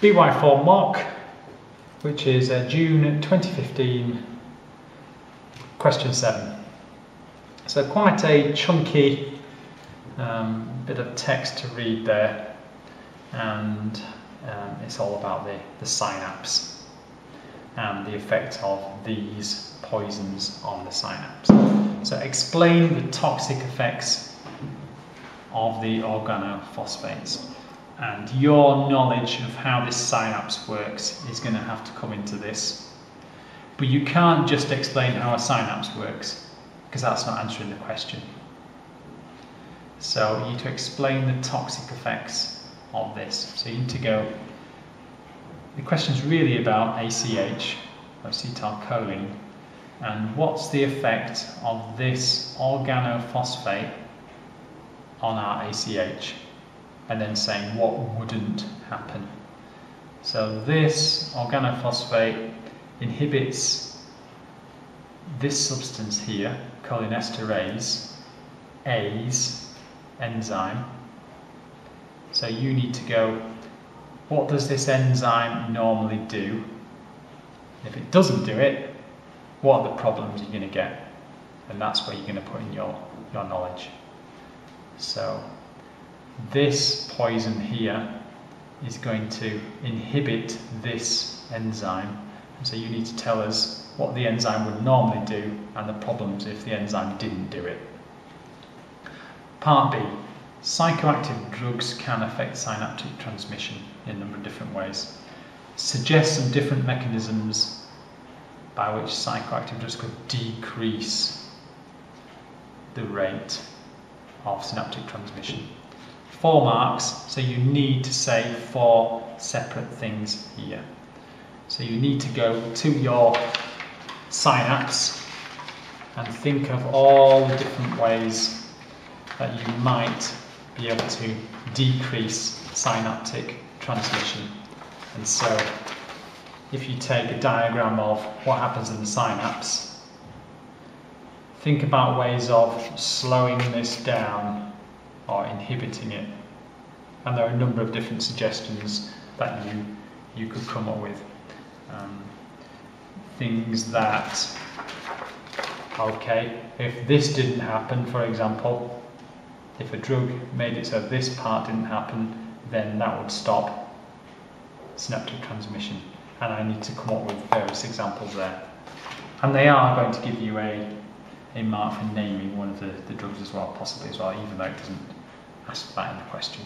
BY4 mock, which is uh, June 2015, question 7. So quite a chunky um, bit of text to read there and um, it's all about the, the synapse and the effect of these poisons on the synapse. So explain the toxic effects of the organophosphates and your knowledge of how this synapse works is going to have to come into this. But you can't just explain how a synapse works because that's not answering the question. So you need to explain the toxic effects of this. So you need to go, the question is really about ACH, acetylcholine, and what's the effect of this organophosphate on our ACH? And then saying what wouldn't happen. So this organophosphate inhibits this substance here, cholinesterase, A's enzyme. So you need to go, what does this enzyme normally do? If it doesn't do it, what are the problems you're going to get? And that's where you're going to put in your, your knowledge. So this poison here is going to inhibit this enzyme. And so you need to tell us what the enzyme would normally do and the problems if the enzyme didn't do it. Part B. Psychoactive drugs can affect synaptic transmission in a number of different ways. Suggest some different mechanisms by which psychoactive drugs could decrease the rate of synaptic transmission. Four marks, so you need to say four separate things here. So you need to go to your synapse and think of all the different ways that you might be able to decrease synaptic transmission. And so if you take a diagram of what happens in the synapse, think about ways of slowing this down inhibiting it. And there are a number of different suggestions that you, you could come up with. Um, things that, okay, if this didn't happen, for example, if a drug made it so this part didn't happen, then that would stop synaptic transmission. And I need to come up with various examples there. And they are going to give you a, a mark for naming one of the, the drugs as well, possibly as well, even though it doesn't ask that in the question.